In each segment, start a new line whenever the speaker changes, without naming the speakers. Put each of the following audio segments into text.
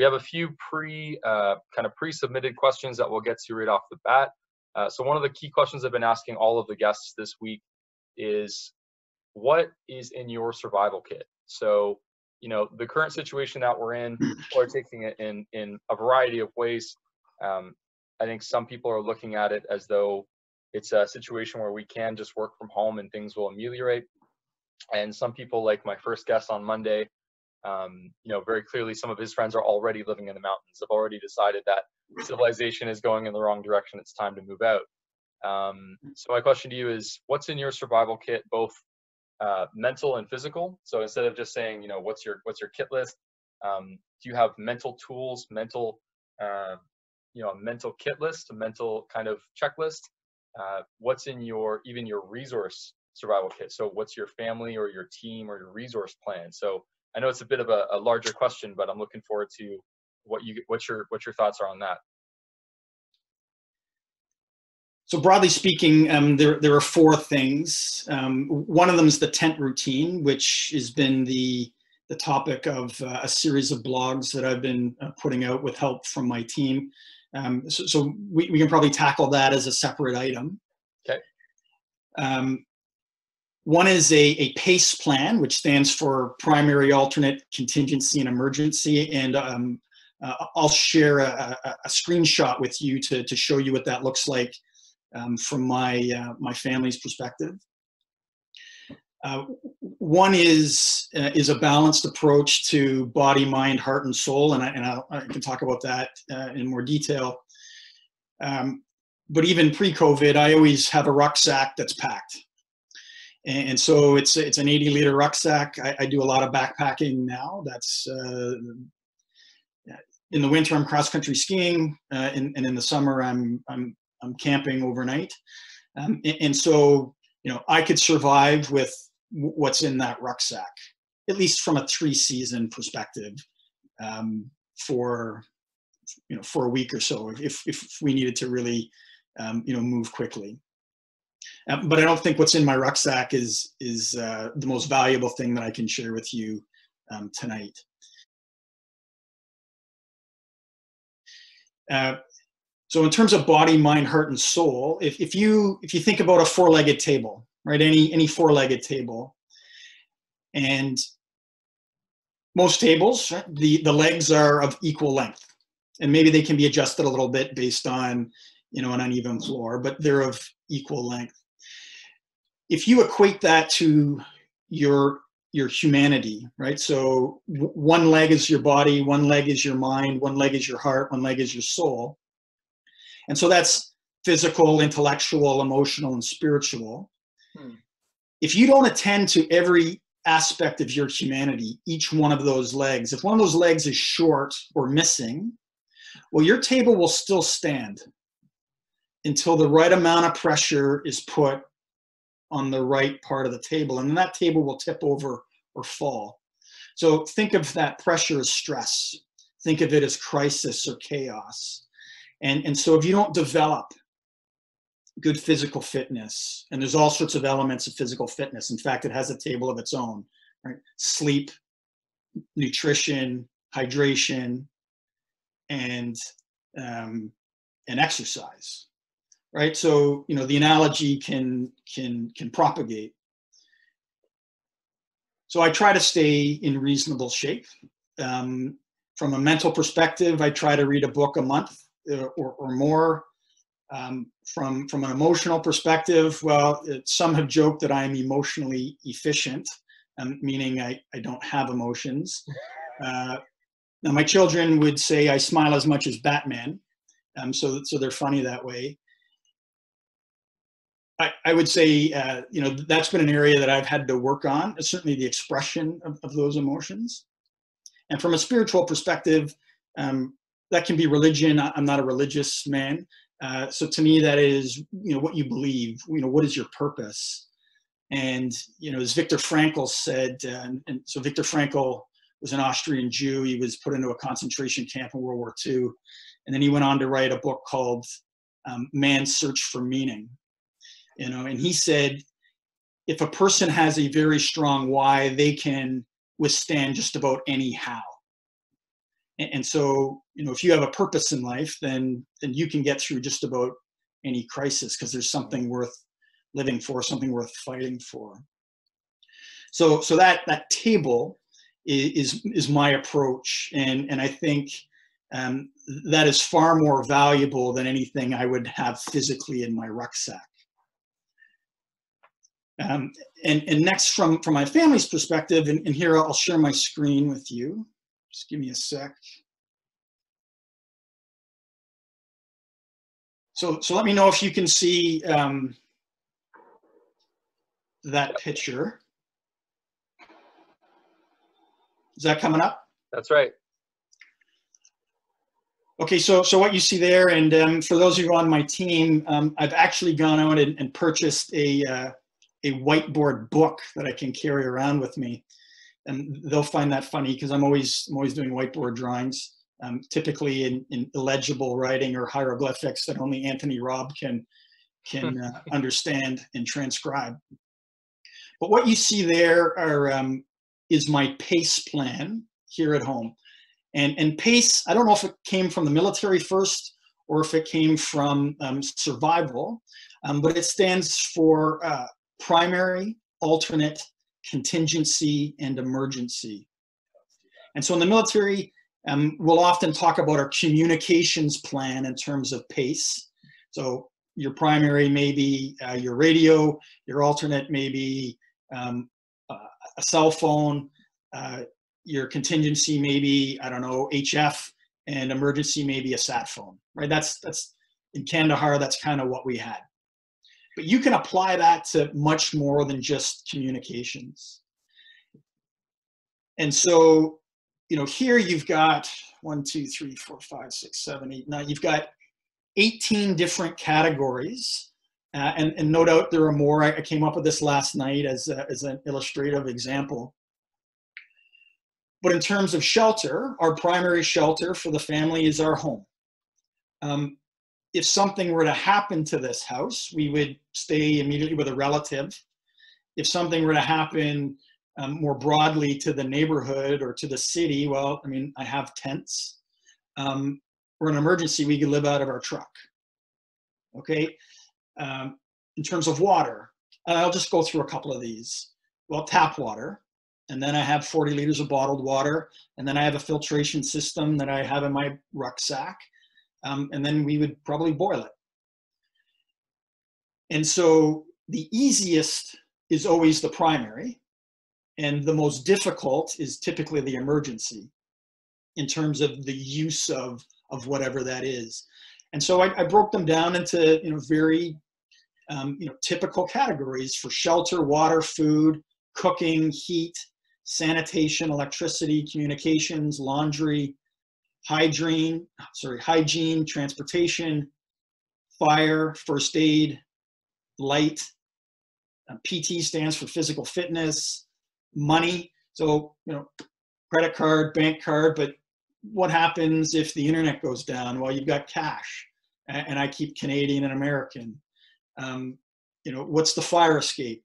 we have a few pre uh, kind of pre-submitted questions that we'll get to right off the bat. Uh, so one of the key questions I've been asking all of the guests this week is, what is in your survival kit? So you know the current situation that we're in, are taking it in in a variety of ways. Um, I think some people are looking at it as though it's a situation where we can just work from home and things will ameliorate. And some people, like my first guest on Monday, um, you know, very clearly some of his friends are already living in the mountains, have already decided that civilization is going in the wrong direction. It's time to move out. Um, so my question to you is, what's in your survival kit, both uh, mental and physical? So instead of just saying, you know, what's your what's your kit list? Um, do you have mental tools, mental, uh, you know, a mental kit list, a mental kind of checklist? Uh, what's in your even your resource survival kit? So what's your family or your team or your resource plan? So I know it's a bit of a, a larger question, but I'm looking forward to what you what your what your thoughts are on that.
So broadly speaking, um, there there are four things. Um, one of them is the tent routine, which has been the the topic of uh, a series of blogs that I've been uh, putting out with help from my team. Um, so, so we, we can probably tackle that as a separate item.
Okay.
One is a, a PACE plan, which stands for Primary, Alternate, Contingency, and Emergency. And um, uh, I'll share a, a, a, screenshot with you to, to show you what that looks like um, from my, uh, my family's perspective. Uh, one is uh, is a balanced approach to body, mind, heart, and soul, and I, and I'll, i can talk about that uh, in more detail. Um, but even pre-COVID, I always have a rucksack that's packed, and, so it's it's an 80 liter rucksack. I, I, do a lot of backpacking now. That's uh, in the winter I'm cross country skiing, uh, and, and in the summer I'm I'm I'm camping overnight, um, and, and so you know I could survive with what's in that rucksack, at least from a three season perspective, um, for you know for a week or so if if we needed to really um, you know move quickly. Um, but I don't think what's in my rucksack is is uh, the most valuable thing that I can share with you um, tonight. Uh, so in terms of body, mind, heart, and soul, if, if you if you think about a four-legged table, right? Any any four-legged table, and most tables, the the legs are of equal length, and maybe they can be adjusted a little bit based on you know an uneven floor, but they're of equal length. If you equate that to your your humanity, right? So one leg is your body, one leg is your mind, one leg is your heart, one leg is your soul. And so that's physical, intellectual, emotional, and spiritual. Hmm. If you don't attend to every aspect of your humanity, each one of those legs, if one of those legs is short or missing, well, your table will still stand until the right amount of pressure is put on the right part of the table. And that table will tip over or fall. So think of that pressure as stress. Think of it as crisis or chaos. And, and so if you don't develop good physical fitness. And there's all sorts of elements of physical fitness. In fact, it has a table of its own, right? Sleep, nutrition, hydration, and um, and exercise, right? So you know the analogy can can can propagate. So I try to stay in reasonable shape. Um, from a mental perspective, I try to read a book a month uh, or, or more um, from from an emotional perspective, well, it, some have joked that I am emotionally efficient, um, meaning I, I don't have emotions. Uh, now, my children would say I smile as much as Batman, um, so so they're funny that way. I, I would say, uh, you know, that's been an area that I've had to work on. Certainly, the expression of, of those emotions, and from a spiritual perspective, um, that can be religion. I'm not a religious man, uh, so to me, that is you know what you believe. You know what is your purpose, and you know as Viktor Frankl said, uh, and, and, so Viktor Frankl was an Austrian Jew. He was put into a concentration camp in World War II, and then he went on to write a book called um, "Man's Search for Meaning." You know, and he said, if a person has a very strong why, they can withstand just about any how. And, and so, you know, if you have a purpose in life, then then you can get through just about any crisis because there's something worth living for, something worth fighting for. So, so that that table is is my approach, and and I think um, that is far more valuable than anything I would have physically in my rucksack. Um, and, and next, from, from my family's perspective, and, and here I'll share my screen with you. Just give me a sec. So, so let me know if you can see um, that picture. Is that coming up?
That's right.
Okay, so so what you see there, and um, for those of you on my team, um, I've actually gone out and, and purchased a uh, a whiteboard book that I can carry around with me, and they'll find that funny because I'm always I'm always doing whiteboard drawings, um, typically in, in illegible writing or hieroglyphics that only Anthony Robb can can uh, understand and transcribe. But what you see there are um, is my PACE plan here at home. And, and PACE, I don't know if it came from the military first or if it came from um, survival, um, but it stands for uh, primary, alternate, contingency, and emergency. And so in the military, um, we'll often talk about our communications plan in terms of PACE. So your primary may be uh, your radio, your alternate may be um, uh, a cell phone, uh, your contingency maybe I don't know HF and emergency maybe a sat phone, right? That's that's in Kandahar. That's kind of what we had. But you can apply that to much more than just communications. And so, you know, here you've got one, two, three, four, five, six, seven, eight, nine. You've got 18 different categories. Uh, and, and no doubt there are more. I, I came up with this last night as, a, as an illustrative example. But in terms of shelter, our primary shelter for the family is our home. Um, if something were to happen to this house, we would stay immediately with a relative. If something were to happen um, more broadly to the neighborhood or to the city, well, I mean, I have tents. Um, or an emergency, we could live out of our truck. Okay. Um, in terms of water, I'll just go through a couple of these. Well, tap water and then I have 40 liters of bottled water, and then I have a filtration system that I have in my rucksack, um, and then we would probably boil it. And so the easiest is always the primary, and the most difficult is typically the emergency in terms of the use of, of whatever that is. And so I, I broke them down into you know very um, you know typical categories for shelter, water, food, cooking, heat, sanitation, electricity, communications, laundry, hygiene, sorry, hygiene, transportation, fire, first aid, light. Uh, PT stands for physical fitness, money. So, you know, credit card, bank card, but what happens if the internet goes down? Well, you've got cash, and I keep Canadian and American. Um, you know, what's the fire escape?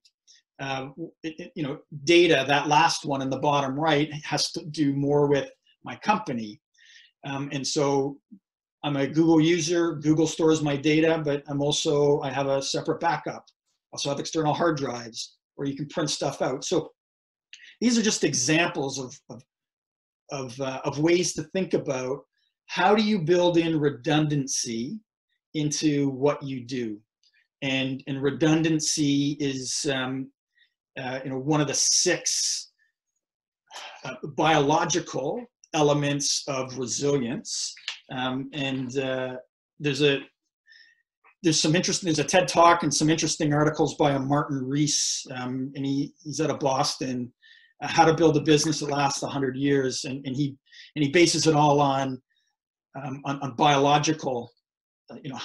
uh, it, you know, data, that last one in the bottom right has to do more with my company. Um, and so I'm a Google user, Google stores my data, but I'm also, I have a separate backup. I also have external hard drives where you can print stuff out. So these are just examples of, of, of, uh, of ways to think about how do you build in redundancy into what you do. And, and redundancy is um, uh, you know, one of the six uh, biological elements of resilience. Um, and uh, there's a there's some interesting there's a TED talk and some interesting articles by a Martin Reeves, um, and he, he's out of Boston. Uh, how to build a business that lasts 100 years, and, and he and he bases it all on um, on, on, biological, uh, you know,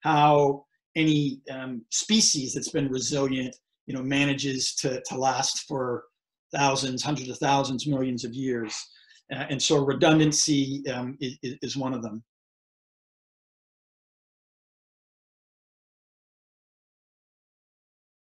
how any um, species that's been resilient you know, manages to, to last for thousands, hundreds of thousands, millions of years. Uh, and so redundancy um, is, is, one of them.